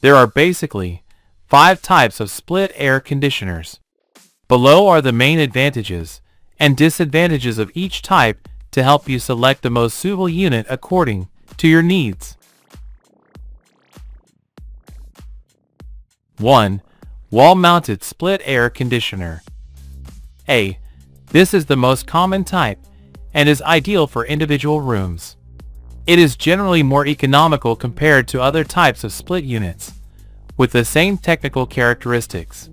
There are basically five types of split air conditioners. Below are the main advantages and disadvantages of each type to help you select the most suitable unit according to your needs. 1. Wall-mounted split air conditioner. A. This is the most common type and is ideal for individual rooms. It is generally more economical compared to other types of split units, with the same technical characteristics.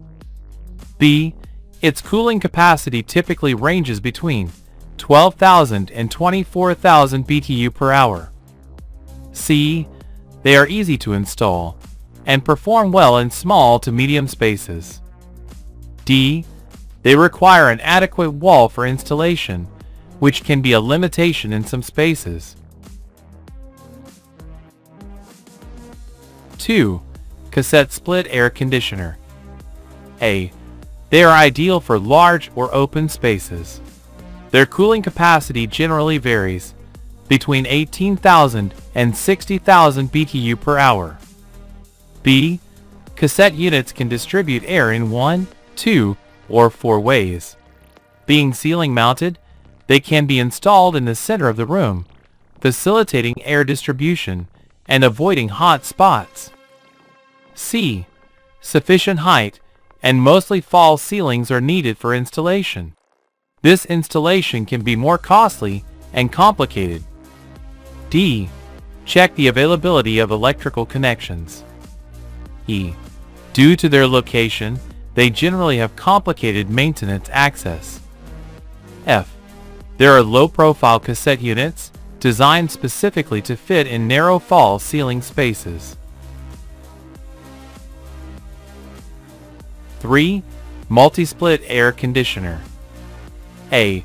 B. Its cooling capacity typically ranges between 12,000 and 24,000 BTU per hour. C. They are easy to install and perform well in small to medium spaces. D. They require an adequate wall for installation, which can be a limitation in some spaces. 2. Cassette split air conditioner. A. They are ideal for large or open spaces. Their cooling capacity generally varies between 18,000 and 60,000 BTU per hour. B. Cassette units can distribute air in one, two, or four ways. Being ceiling mounted, they can be installed in the center of the room, facilitating air distribution and avoiding hot spots. C. Sufficient height and mostly false ceilings are needed for installation. This installation can be more costly and complicated. D. Check the availability of electrical connections. E. Due to their location, they generally have complicated maintenance access. F. There are low-profile cassette units, designed specifically to fit in narrow false ceiling spaces. 3. Multi-split air conditioner. A.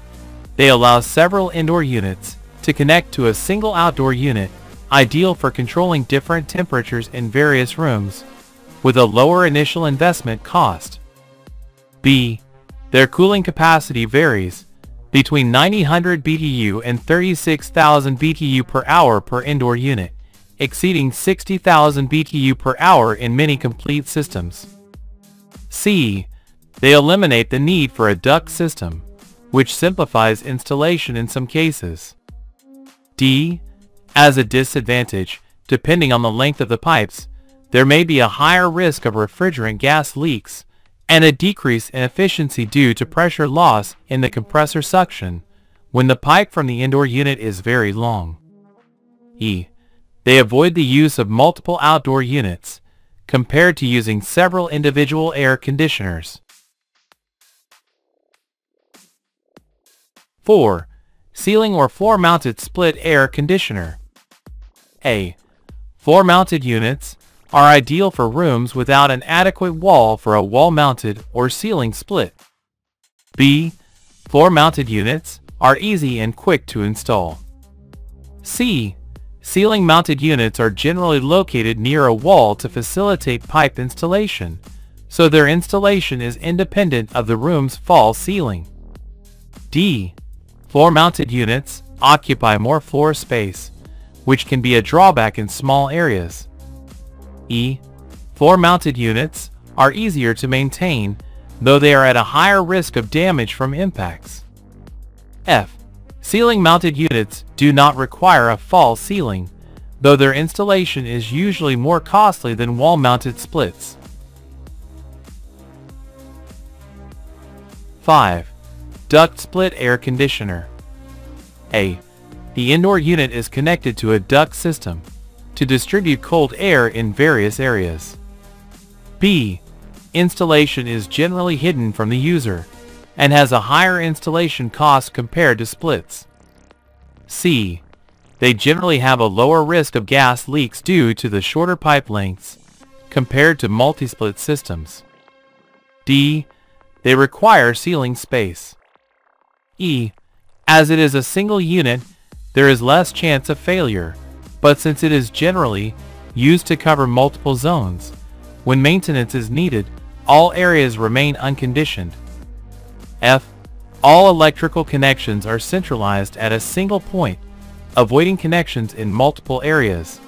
They allow several indoor units to connect to a single outdoor unit, ideal for controlling different temperatures in various rooms, with a lower initial investment cost. B. Their cooling capacity varies between 900 BTU and 36,000 BTU per hour per indoor unit, exceeding 60,000 BTU per hour in many complete systems. C. They eliminate the need for a duct system, which simplifies installation in some cases. D. As a disadvantage, depending on the length of the pipes, there may be a higher risk of refrigerant gas leaks and a decrease in efficiency due to pressure loss in the compressor suction when the pipe from the indoor unit is very long. E. They avoid the use of multiple outdoor units, compared to using several individual air conditioners. 4. Ceiling or floor-mounted split air conditioner. A. Floor-mounted units are ideal for rooms without an adequate wall for a wall-mounted or ceiling split. B. Floor-mounted units are easy and quick to install. C. Ceiling-mounted units are generally located near a wall to facilitate pipe installation, so their installation is independent of the room's false ceiling. D. Floor-mounted units occupy more floor space, which can be a drawback in small areas. E. Floor-mounted units are easier to maintain, though they are at a higher risk of damage from impacts. F. Ceiling-mounted units do not require a false ceiling, though their installation is usually more costly than wall-mounted splits. 5. Duct split air conditioner. A. The indoor unit is connected to a duct system to distribute cold air in various areas. B. Installation is generally hidden from the user and has a higher installation cost compared to splits. C. They generally have a lower risk of gas leaks due to the shorter pipe lengths compared to multi-split systems. D. They require ceiling space. E. As it is a single unit, there is less chance of failure, but since it is generally used to cover multiple zones, when maintenance is needed, all areas remain unconditioned. F. All electrical connections are centralized at a single point, avoiding connections in multiple areas.